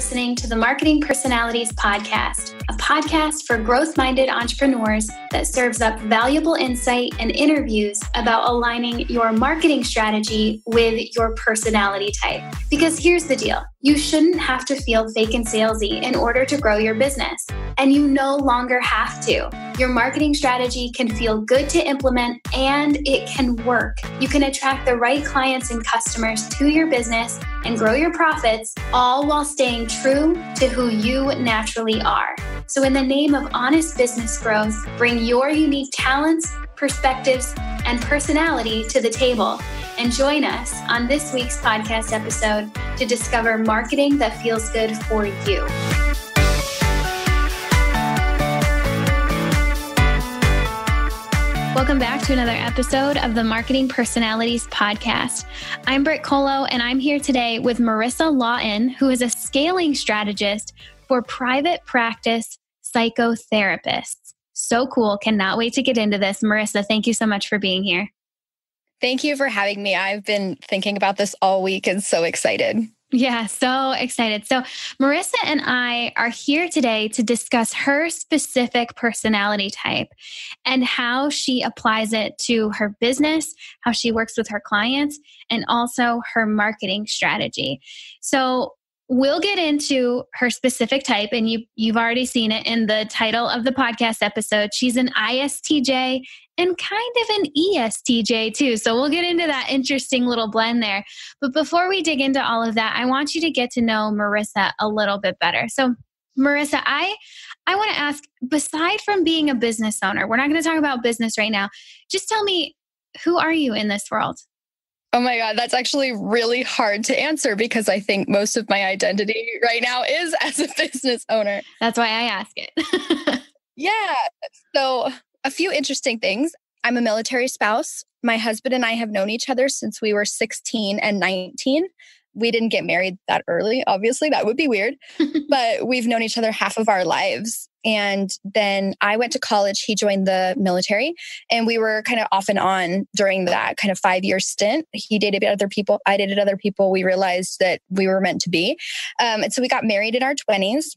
listening to the Marketing Personalities Podcast, a podcast for growth minded entrepreneurs that serves up valuable insight and interviews about aligning your marketing strategy with your personality type. Because here's the deal you shouldn't have to feel fake and salesy in order to grow your business, and you no longer have to. Your marketing strategy can feel good to implement and it can work. You can attract the right clients and customers to your business and grow your profits, all while staying true to who you naturally are. So, in the name of honest business growth, bring your unique talents, perspectives, and personality to the table and join us on this week's podcast episode to discover marketing that feels good for you. Welcome back to another episode of the Marketing Personalities Podcast. I'm Brit Kolo, and I'm here today with Marissa Lawton, who is a scaling strategist for private practice psychotherapists. So cool. Cannot wait to get into this. Marissa, thank you so much for being here. Thank you for having me. I've been thinking about this all week and so excited. Yeah, so excited. So, Marissa and I are here today to discuss her specific personality type and how she applies it to her business, how she works with her clients, and also her marketing strategy. So, we'll get into her specific type and you you've already seen it in the title of the podcast episode. She's an ISTJ and kind of an ESTJ too. So we'll get into that interesting little blend there. But before we dig into all of that I want you to get to know Marissa a little bit better. So Marissa I I want to ask beside from being a business owner we're not going to talk about business right now just tell me who are you in this world Oh my God, that's actually really hard to answer because I think most of my identity right now is as a business owner. That's why I ask it. yeah. So, a few interesting things. I'm a military spouse. My husband and I have known each other since we were 16 and 19. We didn't get married that early, obviously, that would be weird, but we've known each other half of our lives. And then I went to college. He joined the military, and we were kind of off and on during that kind of five year stint. He dated other people. I dated other people. We realized that we were meant to be. Um, and so we got married in our 20s.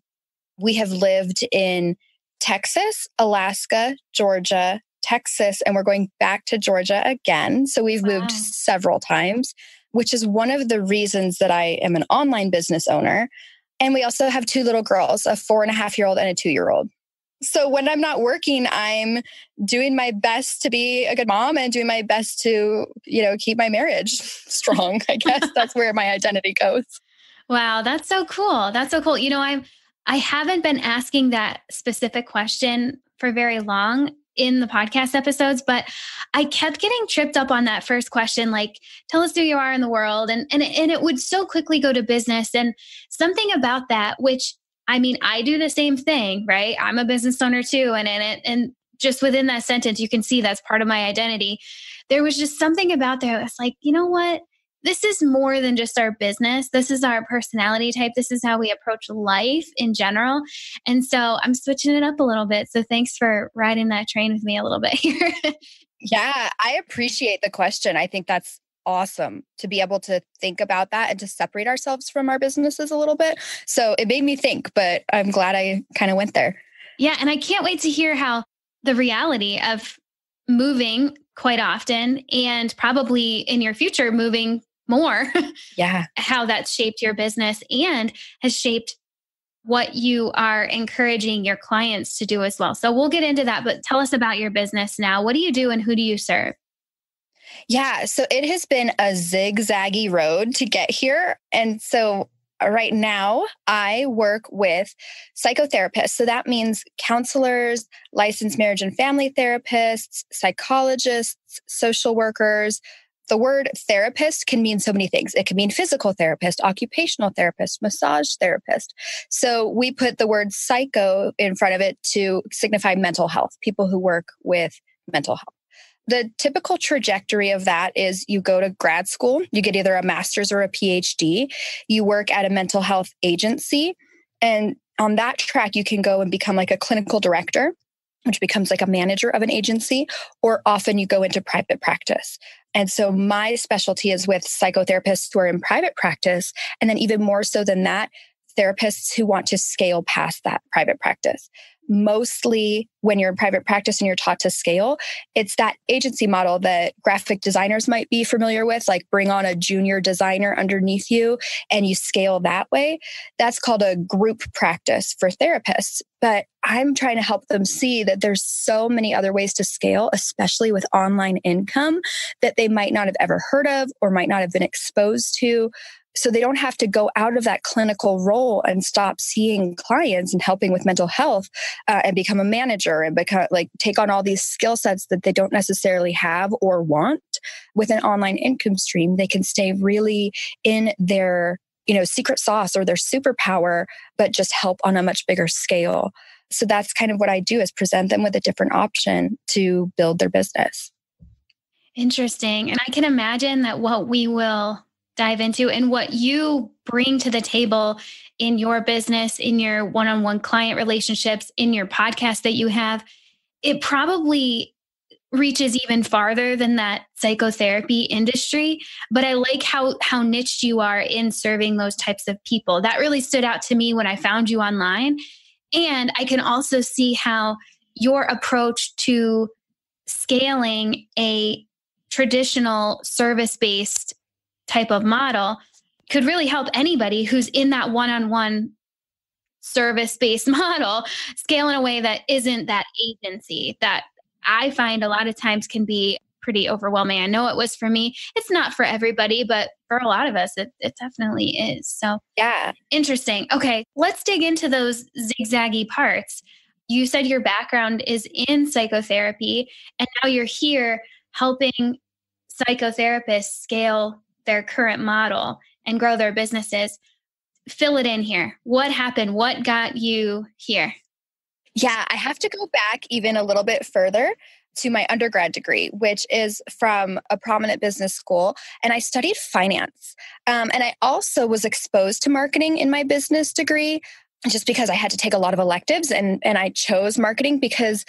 We have lived in Texas, Alaska, Georgia, Texas, and we're going back to Georgia again. So we've wow. moved several times, which is one of the reasons that I am an online business owner and we also have two little girls, a four and a half year old and a two year old. So when I'm not working, I'm doing my best to be a good mom and doing my best to, you know, keep my marriage strong. I guess that's where my identity goes. Wow, that's so cool. That's so cool. You know, I'm I haven't been asking that specific question for very long in the podcast episodes, but I kept getting tripped up on that first question, like, tell us who you are in the world. And, and, and it would so quickly go to business. And something about that, which I mean, I do the same thing, right? I'm a business owner too. And, and, and just within that sentence, you can see that's part of my identity. There was just something about there that's like, you know what? This is more than just our business. This is our personality type. This is how we approach life in general. And so I'm switching it up a little bit. So thanks for riding that train with me a little bit here. yeah, I appreciate the question. I think that's awesome to be able to think about that and to separate ourselves from our businesses a little bit. So it made me think, but I'm glad I kind of went there. Yeah. And I can't wait to hear how the reality of moving quite often and probably in your future moving more. Yeah. how that's shaped your business and has shaped what you are encouraging your clients to do as well. So we'll get into that, but tell us about your business now. What do you do and who do you serve? Yeah, so it has been a zigzaggy road to get here. And so uh, right now, I work with psychotherapists. So that means counselors, licensed marriage and family therapists, psychologists, social workers, the word therapist can mean so many things. It can mean physical therapist, occupational therapist, massage therapist. So we put the word psycho in front of it to signify mental health, people who work with mental health. The typical trajectory of that is you go to grad school, you get either a master's or a PhD, you work at a mental health agency, and on that track, you can go and become like a clinical director which becomes like a manager of an agency, or often you go into private practice. And so my specialty is with psychotherapists who are in private practice. And then even more so than that, therapists who want to scale past that private practice mostly when you're in private practice and you're taught to scale, it's that agency model that graphic designers might be familiar with, like bring on a junior designer underneath you and you scale that way. That's called a group practice for therapists. But I'm trying to help them see that there's so many other ways to scale, especially with online income that they might not have ever heard of or might not have been exposed to so they don't have to go out of that clinical role and stop seeing clients and helping with mental health uh, and become a manager and become like take on all these skill sets that they don't necessarily have or want. With an online income stream they can stay really in their you know secret sauce or their superpower but just help on a much bigger scale. So that's kind of what i do is present them with a different option to build their business. Interesting. And i can imagine that what we will dive into and what you bring to the table in your business, in your one on one client relationships, in your podcast that you have, it probably reaches even farther than that psychotherapy industry. But i like how how niched you are in serving those types of people. That really stood out to me when i found you online. And i can also see how your approach to scaling a traditional service based type of model could really help anybody who's in that one on one service based model scale in a way that isn't that agency that I find a lot of times can be pretty overwhelming. I know it was for me. It's not for everybody, but for a lot of us, it, it definitely is. So, yeah. Interesting. Okay, let's dig into those zigzaggy parts. You said your background is in psychotherapy, and now you're here helping psychotherapists scale their current model and grow their businesses. Fill it in here. What happened? What got you here? Yeah, I have to go back even a little bit further to my undergrad degree, which is from a prominent business school. And I studied finance. Um, and I also was exposed to marketing in my business degree just because I had to take a lot of electives and, and I chose marketing because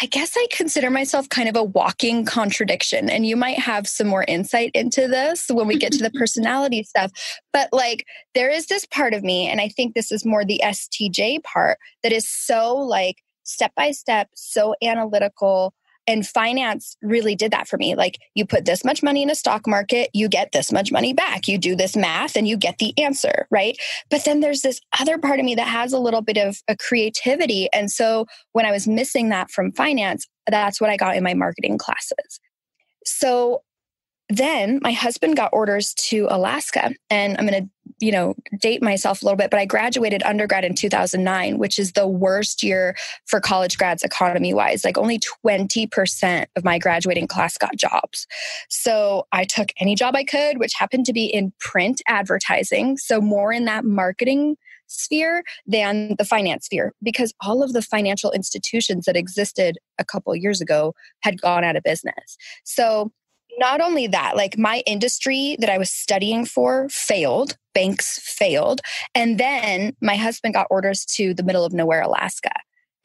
I guess I consider myself kind of a walking contradiction. And you might have some more insight into this when we get to the personality stuff. But like, there is this part of me, and I think this is more the STJ part, that is so like step by step, so analytical, and finance really did that for me. Like you put this much money in a stock market, you get this much money back. You do this math and you get the answer, right? But then there's this other part of me that has a little bit of a creativity. And so when I was missing that from finance, that's what I got in my marketing classes. So then my husband got orders to Alaska and I'm going to you know date myself a little bit but I graduated undergrad in 2009 which is the worst year for college grads economy wise like only 20% of my graduating class got jobs. So I took any job I could which happened to be in print advertising so more in that marketing sphere than the finance sphere because all of the financial institutions that existed a couple years ago had gone out of business. So not only that, like my industry that I was studying for failed, banks failed. And then my husband got orders to the middle of nowhere, Alaska.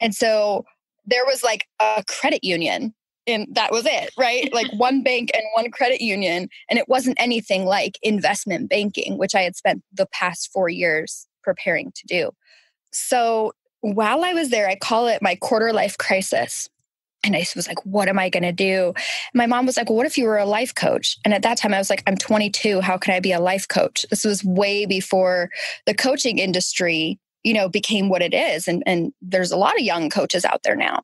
And so there was like a credit union and that was it, right? like one bank and one credit union. And it wasn't anything like investment banking, which I had spent the past four years preparing to do. So while I was there, I call it my quarter life crisis and I was like, what am I going to do? My mom was like, well, what if you were a life coach? And at that time, I was like, I'm 22. How can I be a life coach? This was way before the coaching industry, you know, became what it is. And, and there's a lot of young coaches out there now.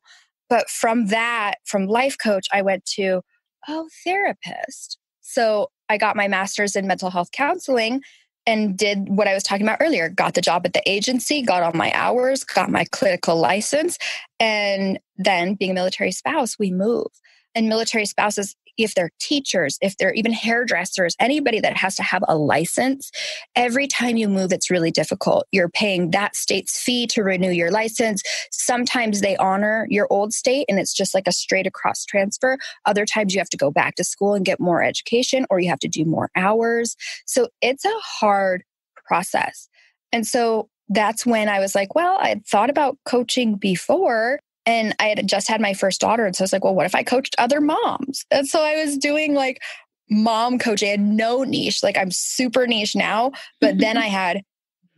But from that, from life coach, I went to, oh, therapist. So I got my master's in mental health counseling and did what I was talking about earlier got the job at the agency, got all my hours, got my clinical license. And then, being a military spouse, we move. And military spouses if they're teachers, if they're even hairdressers, anybody that has to have a license, every time you move, it's really difficult. You're paying that state's fee to renew your license. Sometimes they honor your old state and it's just like a straight across transfer. Other times you have to go back to school and get more education or you have to do more hours. So it's a hard process. And so that's when I was like, well, I had thought about coaching before, and I had just had my first daughter. And so I was like, well, what if I coached other moms? And so I was doing like mom coaching. I had no niche. Like I'm super niche now, but then I had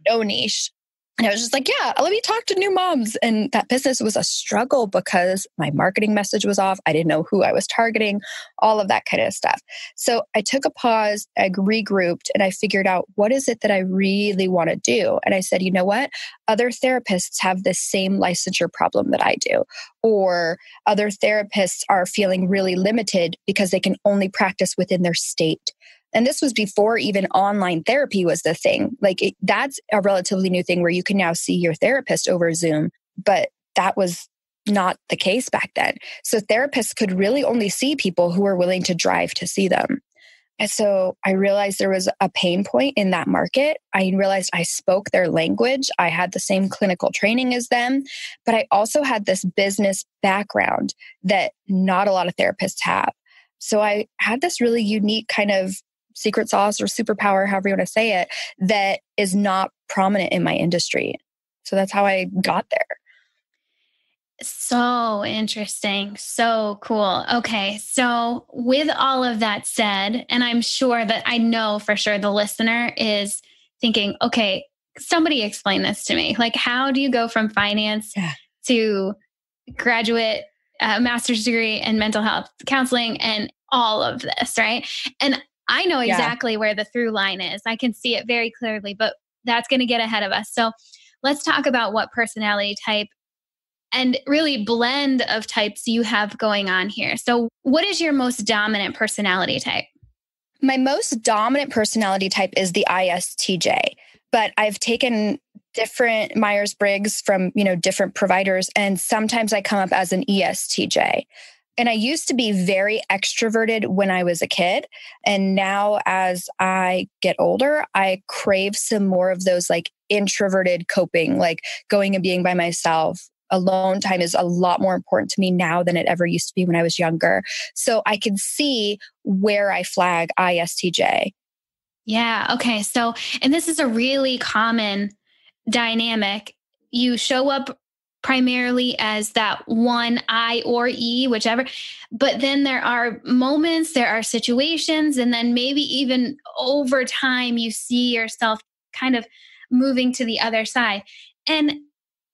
no niche. And I was just like, yeah, let me talk to new moms. And that business was a struggle because my marketing message was off. I didn't know who I was targeting, all of that kind of stuff. So I took a pause, I regrouped, and I figured out what is it that I really want to do. And I said, you know what? Other therapists have the same licensure problem that I do. Or other therapists are feeling really limited because they can only practice within their state. And this was before even online therapy was the thing. Like it, that's a relatively new thing where you can now see your therapist over Zoom, but that was not the case back then. So therapists could really only see people who were willing to drive to see them. And so I realized there was a pain point in that market. I realized I spoke their language. I had the same clinical training as them, but I also had this business background that not a lot of therapists have. So I had this really unique kind of secret sauce or superpower, however you want to say it, that is not prominent in my industry. So that's how I got there. So interesting. So cool. Okay. So, with all of that said, and I'm sure that I know for sure the listener is thinking, okay, somebody explain this to me. Like, how do you go from finance yeah. to graduate, uh, master's degree in mental health counseling and all of this, right? And I know exactly yeah. where the through line is. I can see it very clearly, but that's going to get ahead of us. So let's talk about what personality type and really blend of types you have going on here. So, what is your most dominant personality type? My most dominant personality type is the ISTJ, but I've taken different Myers Briggs from, you know, different providers and sometimes I come up as an ESTJ. And I used to be very extroverted when I was a kid. And now, as I get older, I crave some more of those like introverted coping, like going and being by myself. Alone time is a lot more important to me now than it ever used to be when I was younger. So I can see where I flag ISTJ. Yeah. Okay. So, and this is a really common dynamic. You show up primarily as that one I or E, whichever. But then there are moments, there are situations, and then maybe even over time, you see yourself kind of moving to the other side. And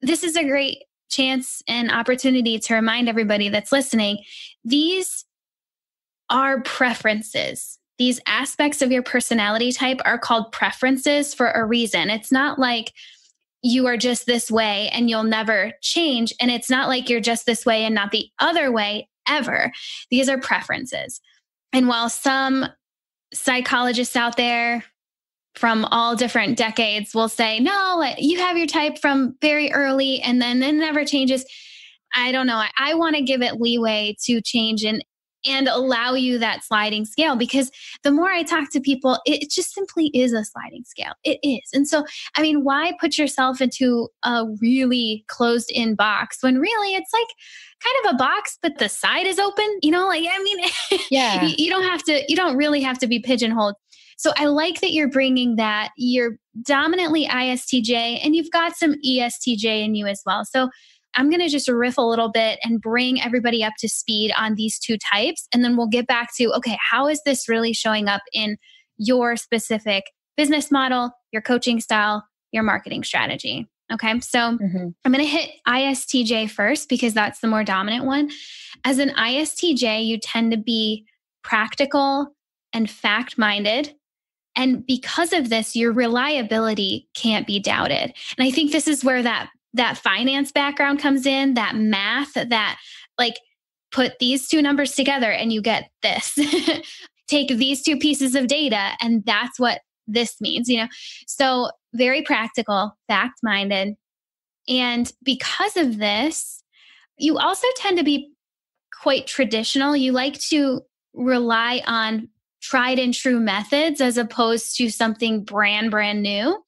this is a great chance and opportunity to remind everybody that's listening these are preferences. These aspects of your personality type are called preferences for a reason. It's not like, you are just this way and you'll never change. And it's not like you're just this way and not the other way ever. These are preferences. And while some psychologists out there from all different decades will say, no, you have your type from very early and then it never changes. I don't know. I, I want to give it leeway to change and and allow you that sliding scale because the more I talk to people, it just simply is a sliding scale. It is. And so, I mean, why put yourself into a really closed in box when really it's like kind of a box, but the side is open? You know, like, I mean, yeah, you, you don't have to, you don't really have to be pigeonholed. So I like that you're bringing that. You're dominantly ISTJ and you've got some ESTJ in you as well. So I'm going to just riff a little bit and bring everybody up to speed on these two types. And then we'll get back to okay, how is this really showing up in your specific business model, your coaching style, your marketing strategy? Okay, so mm-hmm. I'm going to hit ISTJ first because that's the more dominant one. As an ISTJ, you tend to be practical and fact minded. And because of this, your reliability can't be doubted. And I think this is where that that finance background comes in, that math, that like put these two numbers together and you get this. Take these two pieces of data and that's what this means, you know. So, very practical, fact minded. And because of this, you also tend to be quite traditional. You like to rely on tried and true methods as opposed to something brand, brand new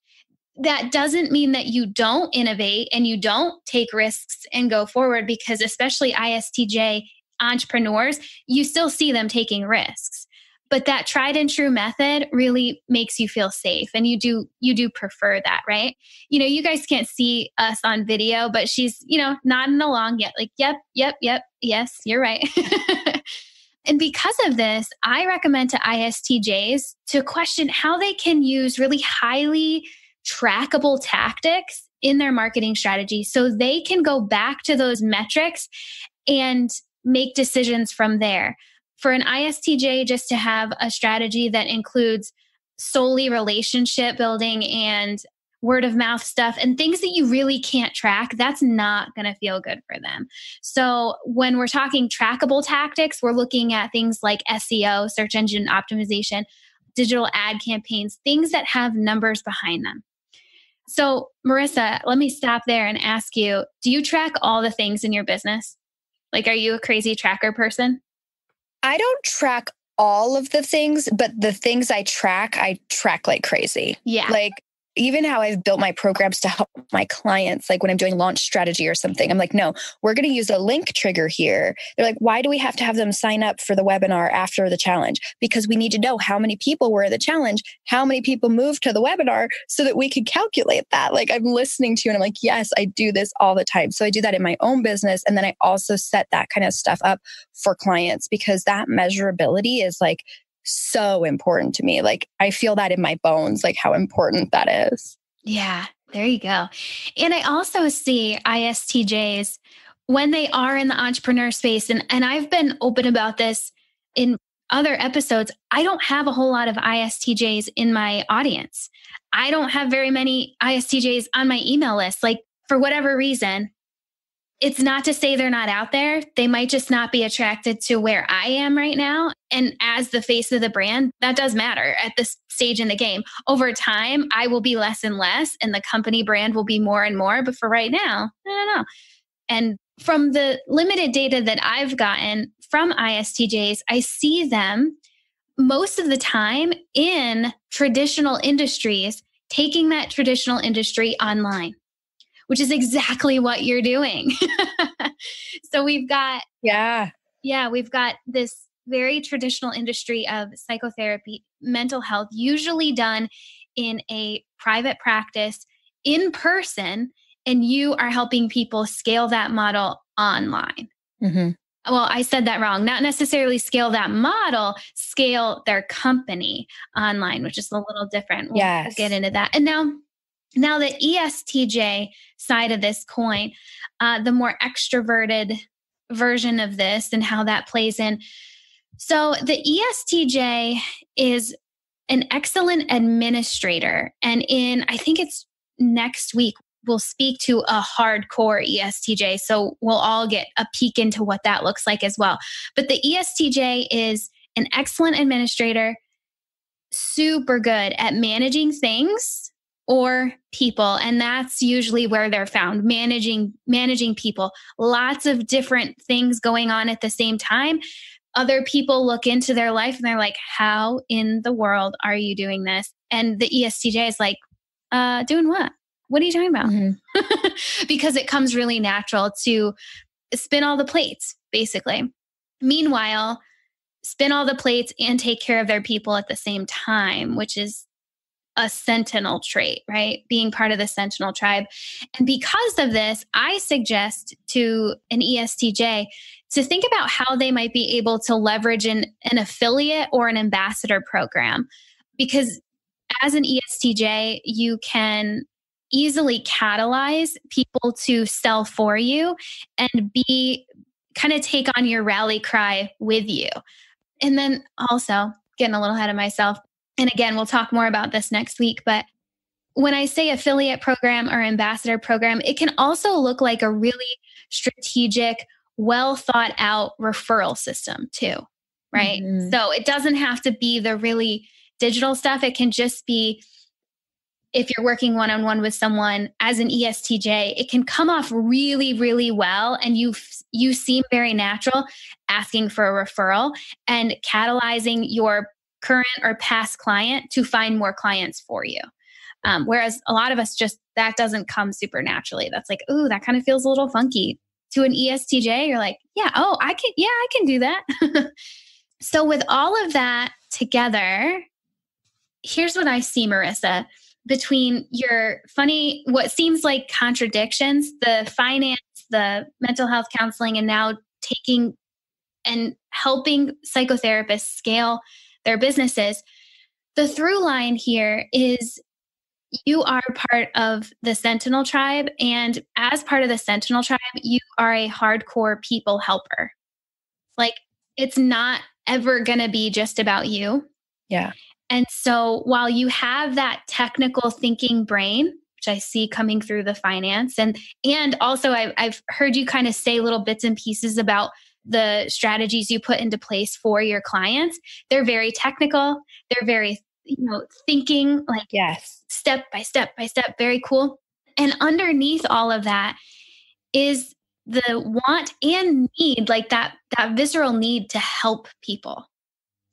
that doesn't mean that you don't innovate and you don't take risks and go forward because especially ISTJ entrepreneurs, you still see them taking risks. But that tried and true method really makes you feel safe and you do you do prefer that, right? You know, you guys can't see us on video, but she's, you know, nodding along yet like, yep, yep, yep, yes, you're right. And because of this, I recommend to ISTJs to question how they can use really highly trackable tactics in their marketing strategy so they can go back to those metrics and make decisions from there. For an ISTJ, just to have a strategy that includes solely relationship building and word of mouth stuff and things that you really can't track, that's not going to feel good for them. So, when we're talking trackable tactics, we're looking at things like SEO, search engine optimization, digital ad campaigns, things that have numbers behind them. So, Marissa, let me stop there and ask you do you track all the things in your business? Like, are you a crazy tracker person? I don't track all of the things, but the things I track, I track like crazy. Yeah. Like even how I've built my programs to help my clients, like when I'm doing launch strategy or something, I'm like, no, we're going to use a link trigger here. They're like, why do we have to have them sign up for the webinar after the challenge? Because we need to know how many people were at the challenge, how many people moved to the webinar so that we could calculate that. Like I'm listening to you and I'm like, yes, I do this all the time. So I do that in my own business. And then I also set that kind of stuff up for clients because that measurability is like so important to me. Like I feel that in my bones, like how important that is. Yeah, there you go. And I also see ISTJs when they are in the entrepreneur space, and, and I've been open about this in other episodes. I don't have a whole lot of ISTJs in my audience. I don't have very many ISTJs on my email list. Like, for whatever reason, it's not to say they're not out there. They might just not be attracted to where I am right now. And as the face of the brand, that does matter at this stage in the game. Over time, I will be less and less, and the company brand will be more and more. But for right now, I don't know. And from the limited data that I've gotten from ISTJs, I see them most of the time in traditional industries, taking that traditional industry online which is exactly what you're doing. so we've got, yeah, yeah, we've got this very traditional industry of psychotherapy, mental health, usually done in a private practice in person, and you are helping people scale that model online. Mm-hmm. Well, I said that wrong. Not necessarily scale that model, scale their company online, which is a little different. We'll, yes. get into that. And now, now, the ESTJ side of this coin, uh, the more extroverted version of this and how that plays in. So, the ESTJ is an excellent administrator. And in, I think it's next week, we'll speak to a hardcore ESTJ. So, we'll all get a peek into what that looks like as well. But the ESTJ is an excellent administrator, super good at managing things or people. And that's usually where they're found managing managing people. Lots of different things going on at the same time. Other people look into their life and they're like how in the world are you doing this? And the estj is like uh doing what? What are you talking about? Mm-hmm. because it comes really natural to spin all the plates basically. Meanwhile spin all the plates and take care of their people at the same time which is a sentinel trait, right? Being part of the sentinel tribe. And because of this, I suggest to an ESTJ to think about how they might be able to leverage an, an affiliate or an ambassador program. Because as an ESTJ, you can easily catalyze people to sell for you and be kind of take on your rally cry with you. And then also, getting a little ahead of myself, and again, we'll talk more about this next week, but when I say affiliate program or ambassador program, it can also look like a really strategic, well thought out referral system too, right? Mm-hmm. So it doesn't have to be the really digital stuff. It can just be if you're working one on one with someone as an ESTJ, it can come off really, really well, and you you seem very natural asking for a referral and catalyzing your current or past client to find more clients for you. Um, whereas a lot of us just that doesn't come super naturally. That's like, ooh, that kind of feels a little funky. To an ESTJ, you're like, yeah, oh, I can, yeah, I can do that. so with all of that together, here's what I see, Marissa, between your funny, what seems like contradictions, the finance, the mental health counseling, and now taking and helping psychotherapists scale their businesses. The through line here is you are part of the Sentinel tribe. And as part of the Sentinel tribe, you are a hardcore people helper. Like it's not ever going to be just about you. Yeah. And so while you have that technical thinking brain, which I see coming through the finance and and also I, I've heard you kind of say little bits and pieces about the strategies you put into place for your clients. They're very technical. They're very you know thinking like yes step by step by step very cool and underneath all of that is the want and need like that that visceral need to help people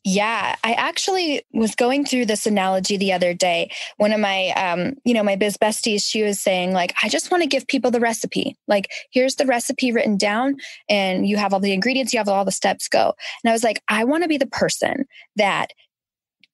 yeah, I actually was going through this analogy the other day. One of my, um, you know, my biz besties, she was saying, like, I just want to give people the recipe. Like, here's the recipe written down, and you have all the ingredients, you have all the steps, go. And I was like, I want to be the person that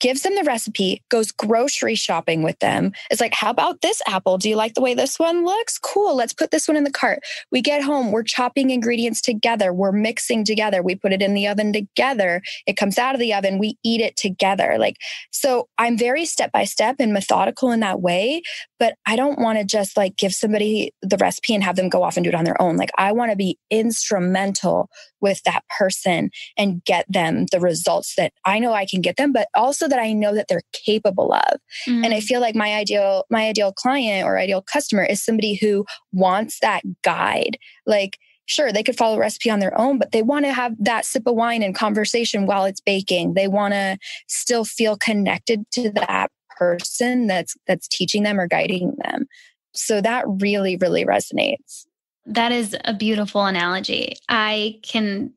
gives them the recipe, goes grocery shopping with them. It's like, how about this apple? Do you like the way this one looks? Cool. Let's put this one in the cart. We get home, we're chopping ingredients together, we're mixing together, we put it in the oven together. It comes out of the oven, we eat it together. Like, so I'm very step by step and methodical in that way, but I don't want to just like give somebody the recipe and have them go off and do it on their own. Like, I want to be instrumental with that person and get them the results that I know I can get them, but also that I know that they're capable of. Mm. And I mm. feel like my ideal, my ideal client or ideal customer is somebody who wants that guide. Like, sure, they could follow a recipe on their own, but they want to have that sip of wine and conversation while it's baking. They want to still feel connected to that person that's that's teaching them or guiding them. So that really, really resonates. That is a beautiful analogy. I can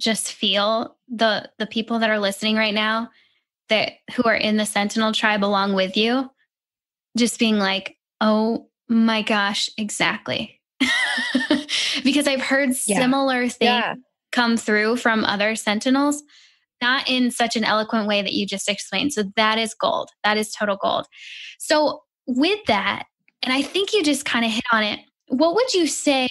just feel the the people that are listening right now that who are in the Sentinel tribe along with you just being like, "Oh my gosh, exactly." because I've heard yeah. similar things yeah. come through from other Sentinels, not in such an eloquent way that you just explained. So that is gold. That is total gold. So with that, and I think you just kind of hit on it what would you say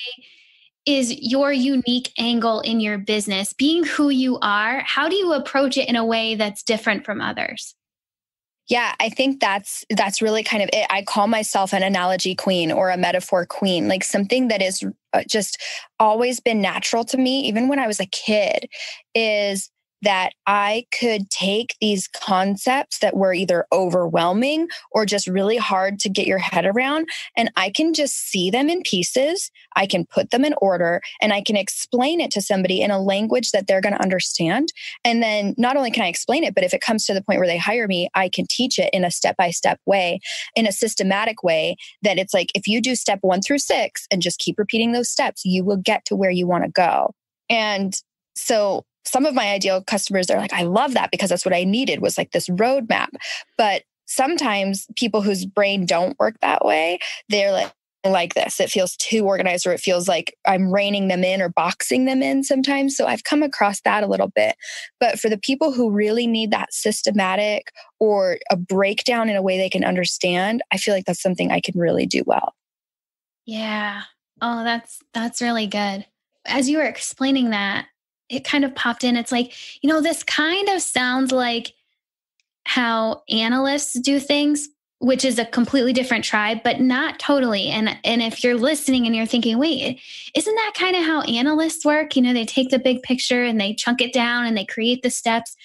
is your unique angle in your business? Being who you are, how do you approach it in a way that's different from others? Yeah, I think that's that's really kind of it. I call myself an analogy queen or a metaphor queen, like something that is uh, just always been natural to me even when I was a kid is that I could take these concepts that were either overwhelming or just really hard to get your head around, and I can just see them in pieces. I can put them in order and I can explain it to somebody in a language that they're going to understand. And then not only can I explain it, but if it comes to the point where they hire me, I can teach it in a step by step way, in a systematic way that it's like if you do step one through six and just keep repeating those steps, you will get to where you want to go. And so some of my ideal customers are like, I love that because that's what I needed was like this roadmap. But sometimes people whose brain don't work that way, they're like, like this. It feels too organized, or it feels like I'm reining them in or boxing them in sometimes. So I've come across that a little bit. But for the people who really need that systematic or a breakdown in a way they can understand, I feel like that's something I can really do well. Yeah. Oh, that's that's really good. As you were explaining that, it kind of popped in. It's like, you know, this kind of sounds like how analysts do things, which is a completely different tribe, but not totally. And and if you're listening and you're thinking, wait, isn't that kind of how analysts work? You know, they take the big picture and they chunk it down and they create the steps.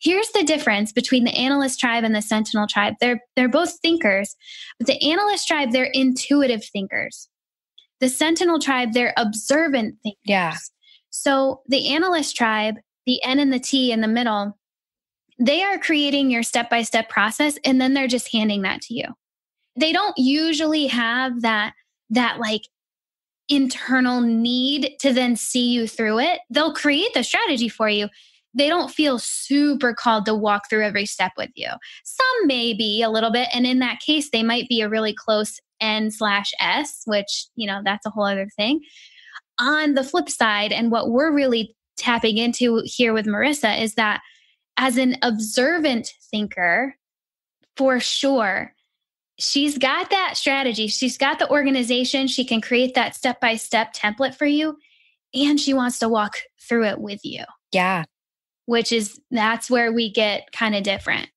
Here's the difference between the analyst tribe and the sentinel tribe. They're they're both thinkers, but the analyst tribe, they're intuitive thinkers. The sentinel tribe, they're observant thinkers. Yeah. So the analyst tribe, the N and the T in the middle, they are creating your step by step process and then they're just handing that to you. They don't usually have that, that like internal need to then see you through it. They'll create the strategy for you. They don't feel super called to walk through every step with you. Some may be a little bit. And in that case, they might be a really close N slash S, which, you know, that's a whole other thing on the flip side, and what we're really tapping into here with Marissa is that as an observant thinker, for sure, she's got that strategy. She's got the organization. She can create that step by step template for you. And she wants to walk through it with you. Yeah. Which is, that's where we get kind of different.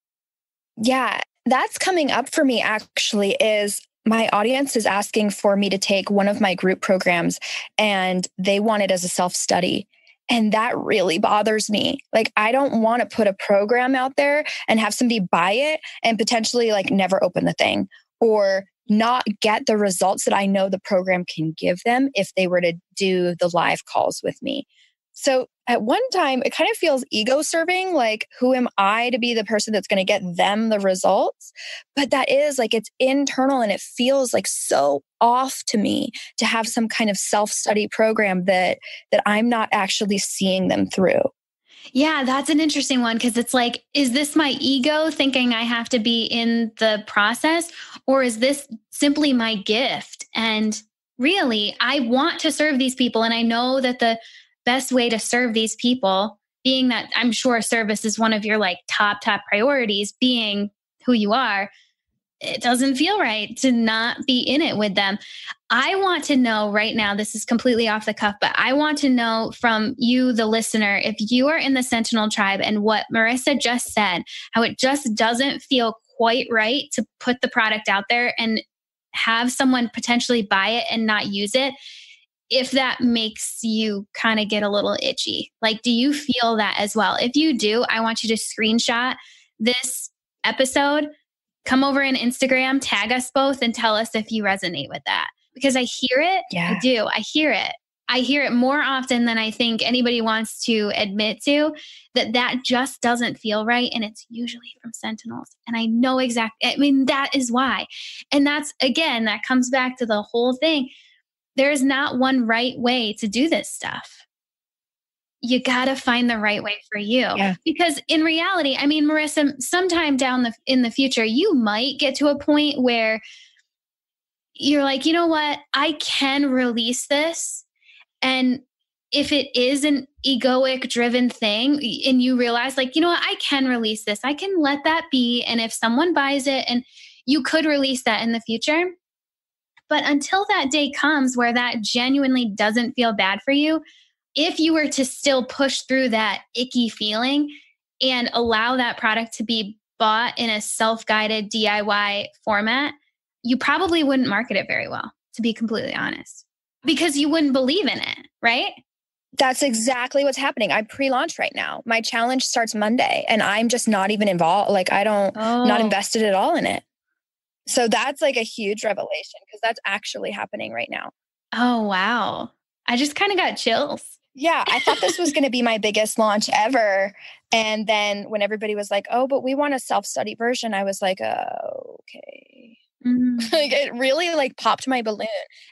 Yeah. That's coming up for me actually is my audience is asking for me to take one of my group programs and they want it as a self study. And that really bothers me. Like, I don't want to put a program out there and have somebody buy it and potentially like never open the thing or not get the results that I know the program can give them if they were to do the live calls with me. So at one time, it kind of feels ego serving. Like, who am I to be the person that's going to get them the results? But that is like it's internal and it feels like so off to me to have some kind of self study program that, that I'm not actually seeing them through. Yeah, that's an interesting one because it's like, is this my ego thinking I have to be in the process, or is this simply my gift? And really, I want to serve these people. And I know that the best way to serve these people, being that I'm sure service is one of your like top, top priorities, being who you are, it doesn't feel right to not be in it with them. I want to know right now, this is completely off the cuff, but I want to know from you, the listener, if you are in the Sentinel tribe and what Marissa just said, how it just doesn't feel quite right to put the product out there and have someone potentially buy it and not use it. If that makes you kind of get a little itchy, like, do you feel that as well? If you do, I want you to screenshot this episode come over in Instagram, tag us both, and tell us if you resonate with that. Because I hear it. Yeah. I do. I hear it. I hear it more often than I think anybody wants to admit to that that just doesn't feel right. And it's usually from sentinels. And I know exactly, I mean, that is why. And that's, again, that comes back to the whole thing. There is not one right way to do this stuff. You got to find the right way for you. Yeah. because in reality i mean marissa sometime down the in the future you might get to a point where you're like you know what? I can release this. And if it is an egoic driven thing and you realize like you know what? I can release this. I can let that be. And if someone buys it and you could release that in the future but until that day comes where that genuinely doesn't feel bad for you if you were to still push through that icky feeling and allow that product to be bought in a self guided DIY format, you probably wouldn't market it very well, to be completely honest, because you wouldn't believe in it, right? That's exactly what's happening. I'm pre-launch right now. My challenge starts Monday and I'm just not even involved. Like I don't oh. not invested at all in it. So that's like a huge revelation because that's actually happening right now. Oh wow. I just kind of got chills. Yeah, I thought this was going to be my biggest launch ever. And then when everybody was like, oh, but we want a self study version, I was like, oh, okay. Mm-hmm. like it really like popped my balloon.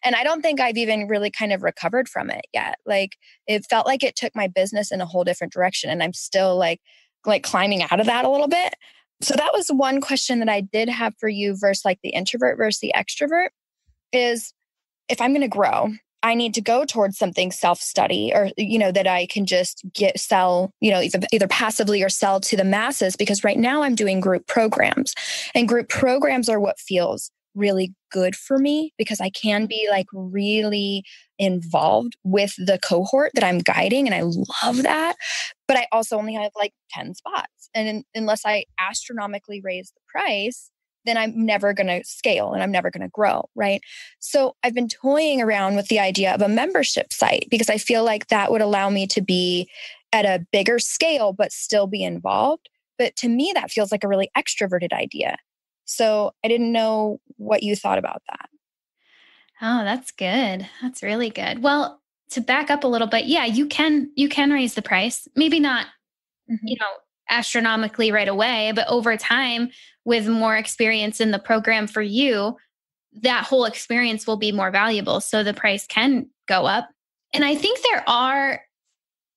And I don't think I've even really kind of recovered from it yet. Like it felt like it took my business in a whole different direction. And I'm still like, like climbing out of that a little bit. So that was one question that I did have for you versus like the introvert versus the extrovert is if I'm going to grow I need to go towards something self study or, you know, that I can just get, sell, you know, either, either passively or sell to the masses because right now I'm doing group programs and group programs are what feels really good for me because I can be like really involved with the cohort that I'm guiding. And I love that. But I also only have like 10 spots. And in, unless I astronomically raise the price, then I'm never going to scale and I'm never going to grow. Right. So I've been toying around with the idea of a membership site because I feel like that would allow me to be at a bigger scale, but still be involved. But to me, that feels like a really extroverted idea. So I didn't know what you thought about that. Oh, that's good. That's really good. Well, to back up a little bit, yeah, you can you can raise the price. Maybe not, mm-hmm. you know, astronomically right away, but over time, with more experience in the program for you, that whole experience will be more valuable. So the price can go up. And I think there are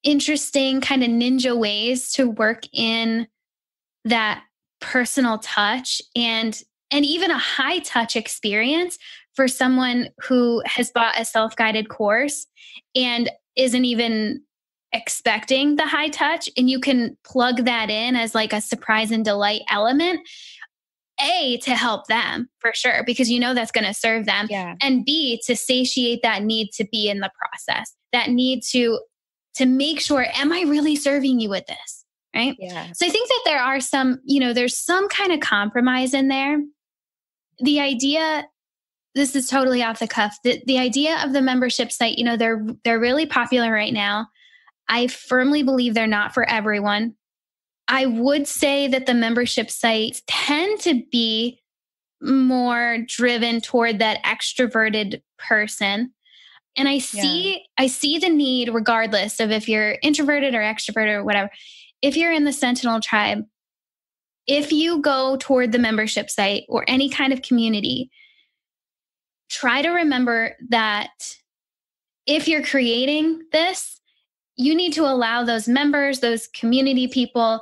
interesting kind of ninja ways to work in that personal touch and and even a high touch experience for someone who has bought a self-guided course and isn't even expecting the high touch and you can plug that in as like a surprise and delight element a to help them for sure because you know that's going to serve them yeah. and b to satiate that need to be in the process that need to to make sure am i really serving you with this right? Yeah. So I think that there are some, you know, there's some kind of compromise in there. The idea this is totally off the cuff. The, the idea of the membership site, you know, they're they're really popular right now. I firmly believe they're not for everyone. I would say that the membership sites tend to be more driven toward that extroverted person and i see yeah. i see the need regardless of if you're introverted or extroverted or whatever if you're in the sentinel tribe if you go toward the membership site or any kind of community try to remember that if you're creating this you need to allow those members those community people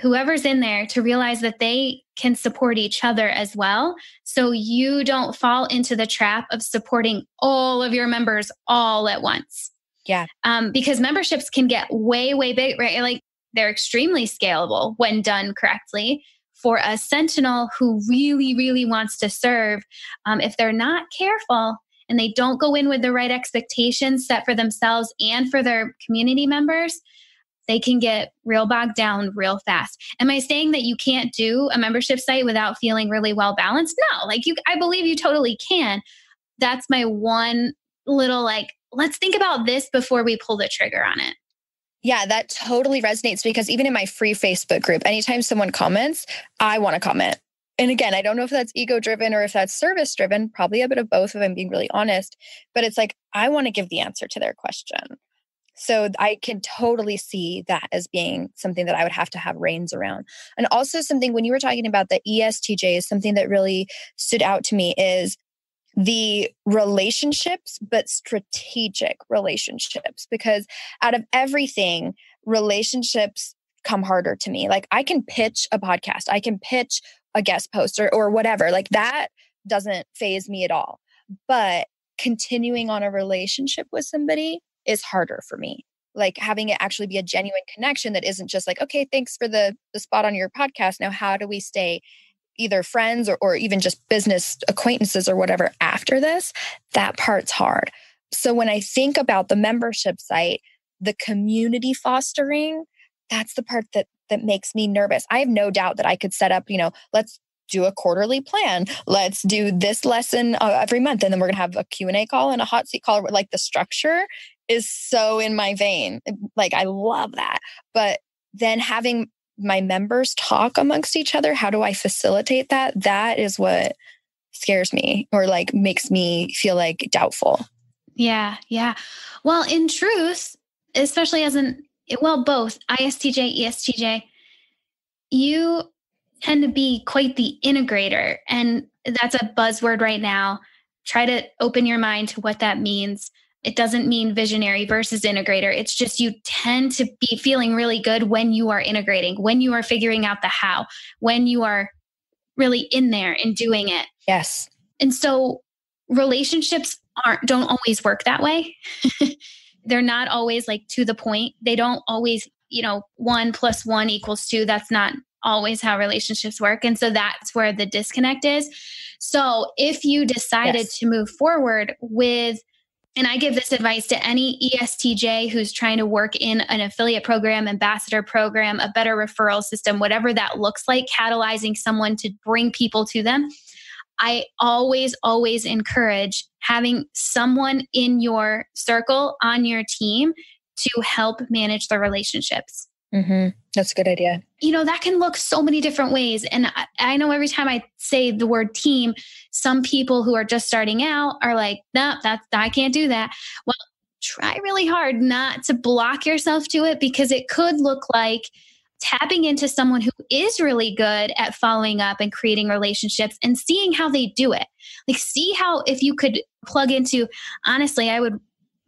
whoever's in there to realize that they can support each other as well. So you don't fall into the trap of supporting all of your members all at once. Yeah. Um, because memberships can get way, way big, right? Like they're extremely scalable when done correctly. For a sentinel who really, really wants to serve, um, if they're not careful and they don't go in with the right expectations set for themselves and for their community members, they can get real bogged down real fast. Am I saying that you can't do a membership site without feeling really well balanced? No, like you, I believe you totally can. That's my one little like, let's think about this before we pull the trigger on it. Yeah, that totally resonates because even in my free Facebook group, anytime someone comments, I want to comment. And again, I don't know if that's ego driven or if that's service driven, probably a bit of both if I'm being really honest. But it's like, I want to give the answer to their question. So I can totally see that as being something that I would have to have reins around. And also something when you were talking about the ESTJ is something that really stood out to me is the relationships, but strategic relationships. Because out of everything, relationships come harder to me. Like I can pitch a podcast, I can pitch a guest post or, or whatever. Like that doesn't faze me at all. But continuing on a relationship with somebody is harder for me like having it actually be a genuine connection that isn't just like okay thanks for the the spot on your podcast now how do we stay either friends or, or even just business acquaintances or whatever after this that part's hard so when i think about the membership site the community fostering that's the part that that makes me nervous i have no doubt that i could set up you know let's do a quarterly plan let's do this lesson uh, every month and then we're going to have a q&a call and a hot seat call like the structure is so in my vein. Like, I love that. But then having my members talk amongst each other, how do I facilitate that? That is what scares me or like makes me feel like doubtful. Yeah. Yeah. Well, in truth, especially as an, well, both ISTJ, ESTJ, you tend to be quite the integrator. And that's a buzzword right now. Try to open your mind to what that means. It doesn't mean visionary versus integrator. It's just you tend to be feeling really good when you are integrating, when you are figuring out the how, when you are really in there and doing it. Yes. And so relationships aren't don't always work that way. They're not always like to the point. They don't always, you know, one plus one equals two. That's not always how relationships work. And so that's where the disconnect is. So if you decided yes. to move forward with and I give this advice to any ESTJ who's trying to work in an affiliate program, ambassador program, a better referral system, whatever that looks like, catalyzing someone to bring people to them. I always, always encourage having someone in your circle on your team to help manage the relationships. Mm-hmm. That's a good idea. You know, that can look so many different ways. And I, I, know every time I say the word team, some people who are just starting out are like, no, that's, I can't do that. Well, try really hard not to block yourself to it because it could look like tapping into someone who is really good at following up and creating relationships and seeing how they do it. Like, see how if you could plug into, honestly, I would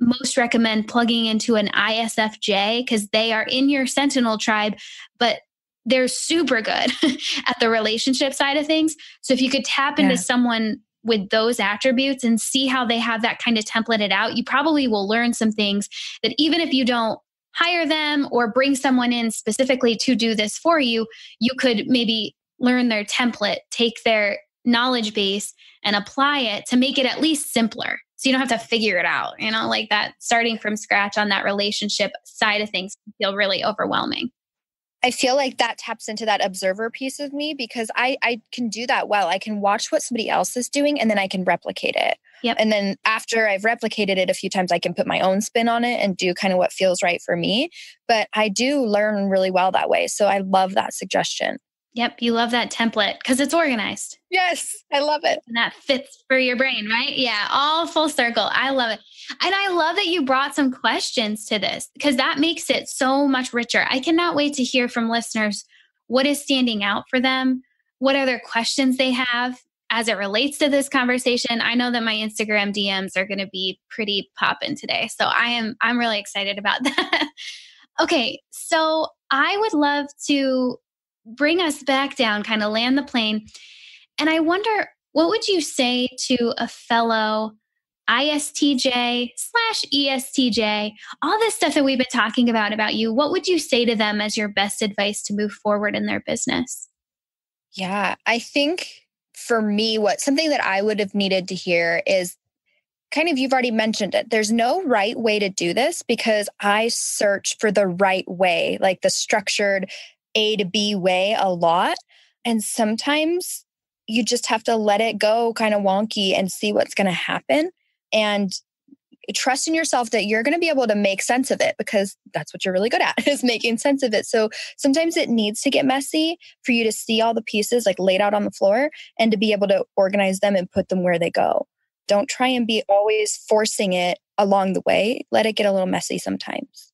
most recommend plugging into an ISFJ because they are in your Sentinel tribe, but they're super good at the relationship side of things. So if you could tap into yeah. someone with those attributes and see how they have that kind of templated out, you probably will learn some things that even if you don't hire them or bring someone in specifically to do this for you, you could maybe learn their template, take their knowledge base and apply it to make it at least simpler. So you don't have to figure it out you know like that starting from scratch on that relationship side of things can feel really overwhelming I feel like that taps into that observer piece of me because I I can do that well. I can watch what somebody else is doing and then I can replicate it. Yep. And then after I've replicated it a few times, I can put my own spin on it and do kind of what feels right for me. But I do learn really well that way. So I love that suggestion. Yep, you love that template because it's organized. Yes, I love it. And that fits for your brain, right? Yeah, all full circle. I love it. And I love that you brought some questions to this because that makes it so much richer. I cannot wait to hear from listeners what is standing out for them, what other questions they have as it relates to this conversation. I know that my Instagram DMs are going to be pretty popping today. So I am I'm really excited about that. okay, so I would love to bring us back down, kind of land the plane. And I wonder, what would you say to a fellow ISTJ slash ESTJ, all this stuff that we've been talking about about you? What would you say to them as your best advice to move forward in their business? Yeah, I think for me, what something that I would have needed to hear is kind of you've already mentioned it. There's no right way to do this because I search for the right way, like the structured a to B way a lot. And sometimes you just have to let it go kind of wonky and see what's going to happen. And trust in yourself that you're going to be able to make sense of it because that's what you're really good at is making sense of it. So sometimes it needs to get messy for you to see all the pieces like laid out on the floor and to be able to organize them and put them where they go. Don't try and be always forcing it along the way. Let it get a little messy sometimes.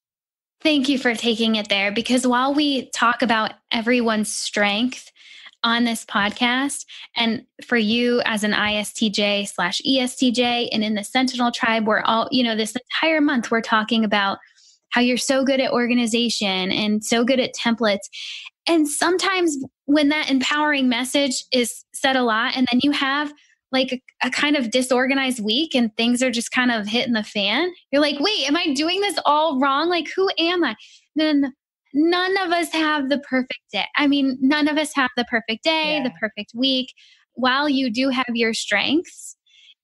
Thank you for taking it there because while we talk about everyone's strength on this podcast, and for you as an ISTJ slash ESTJ and in the Sentinel tribe, we're all, you know, this entire month we're talking about how you're so good at organization and so good at templates. And sometimes when that empowering message is said a lot, and then you have like a, a, kind of disorganized week and things are just kind of hitting the fan, you're like, wait, am I doing this all wrong? Like, who am I? Then none of us have the perfect day. I mean, none of us have the perfect day, yeah. the perfect week. While you do have your strengths,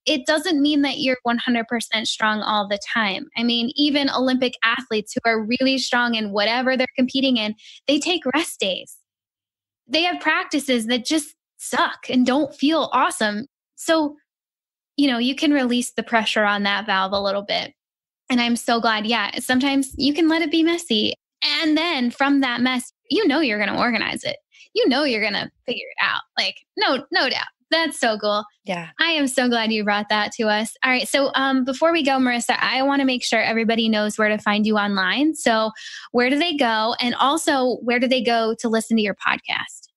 it doesn't mean that you're 100% strong all the time. I mean, even Olympic athletes who are really strong in whatever they're competing in, they take rest days. They have practices that just suck and don't feel awesome. So, you know, you can release the pressure on that valve a little bit. And I'm so glad. Yeah, sometimes you can let it be messy. And then from that mess, you know you're going to organize it. You know you're going to figure it out. Like, no, no doubt. That's so cool. Yeah. I am so glad you brought that to us. All right. So, um, before we go, Marissa, I want to make sure everybody knows where to find you online. So, where do they go? And also, where do they go to listen to your podcast?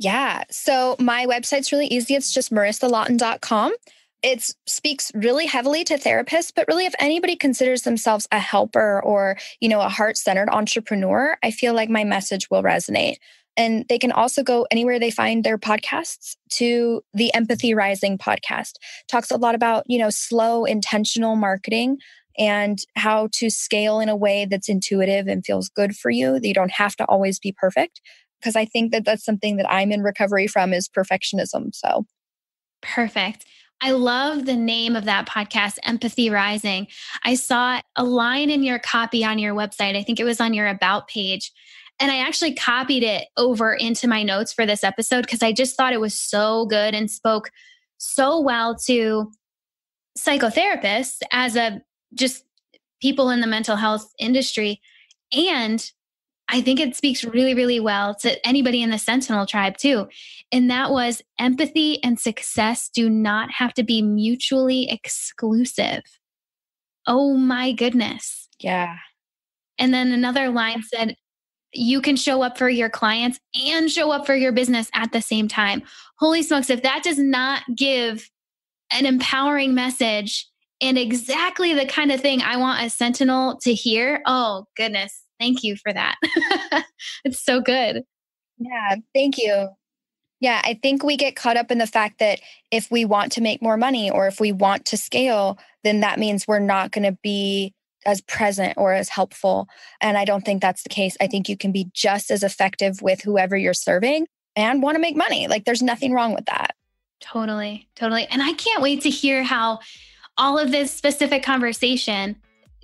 Yeah. So my website's really easy. It's just marissalawton.com. It speaks really heavily to therapists, but really if anybody considers themselves a helper or, you know, a heart-centered entrepreneur, I feel like my message will resonate. And they can also go anywhere they find their podcasts to the Empathy Rising podcast. Talks a lot about, you know, slow, intentional marketing and how to scale in a way that's intuitive and feels good for you. You don't have to always be perfect because I think that that's something that I'm in recovery from is perfectionism. So perfect. I love the name of that podcast, Empathy Rising. I saw a line in your copy on your website. I think it was on your About page. And I actually copied it over into my notes for this episode because I just thought it was so good and spoke so well to psychotherapists as a just people in the mental health industry and I think it speaks really, really well to anybody in the Sentinel tribe too. And that was empathy and success do not have to be mutually exclusive. Oh my goodness. Yeah. And then another line said, you can show up for your clients and show up for your business at the same time. Holy smokes, if that does not give an empowering message and exactly the kind of thing I want a sentinel to hear, oh goodness, Thank you for that. it's so good. Yeah, thank you. Yeah, I think we get caught up in the fact that if we want to make more money or if we want to scale, then that means we're not going to be as present or as helpful. And I don't think that's the case. I think you can be just as effective with whoever you're serving and want to make money. Like there's nothing wrong with that. Totally, totally. And I can't wait to hear how all of this specific conversation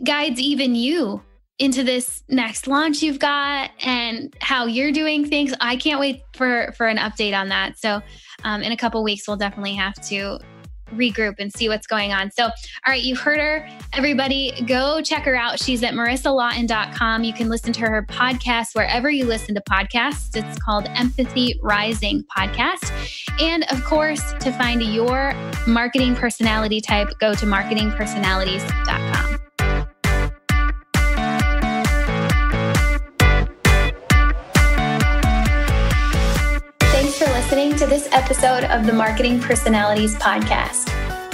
guides even you into this next launch you've got and how you're doing things. I can't wait for for an update on that. So, um, in a couple weeks, we'll definitely have to regroup and see what's going on. So, all right, you've heard her. Everybody, go check her out. She's at marissalawton.com. You can listen to her podcast wherever you listen to podcasts. It's called Empathy Rising Podcast. And of course, to find your marketing personality type, go to marketingpersonalities.com. to this episode of the Marketing Personalities Podcast.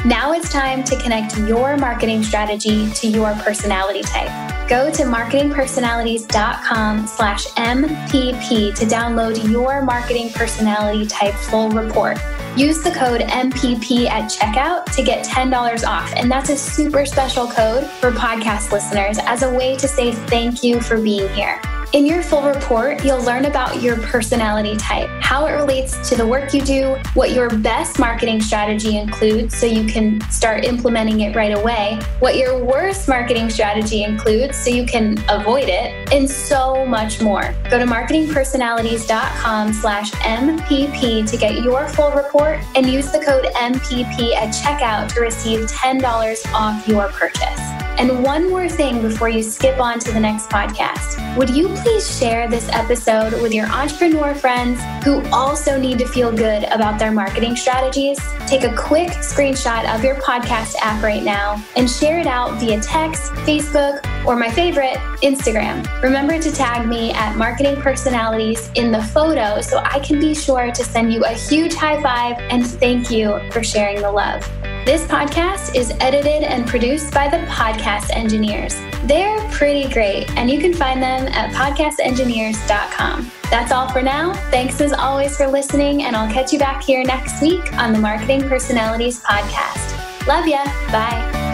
Now it's time to connect your marketing strategy to your personality type. Go to marketingpersonalities.com slash MPP to download your marketing personality type full report. Use the code MPP at checkout to get $10 off. And that's a super special code for podcast listeners as a way to say thank you for being here. In your full report, you'll learn about your personality type, how it relates to the work you do, what your best marketing strategy includes so you can start implementing it right away, what your worst marketing strategy includes so you can avoid it, and so much more. Go to marketingpersonalities.com slash MPP to get your full report and use the code MPP at checkout to receive $10 off your purchase. And one more thing before you skip on to the next podcast. Would you please share this episode with your entrepreneur friends who also need to feel good about their marketing strategies? Take a quick screenshot of your podcast app right now and share it out via text, Facebook, or my favorite, Instagram. Remember to tag me at Marketing Personalities in the photo so I can be sure to send you a huge high five and thank you for sharing the love. This podcast is edited and produced by the Podcast Engineers. They're pretty great, and you can find them at podcastengineers.com. That's all for now. Thanks as always for listening, and I'll catch you back here next week on the Marketing Personalities Podcast. Love ya. Bye.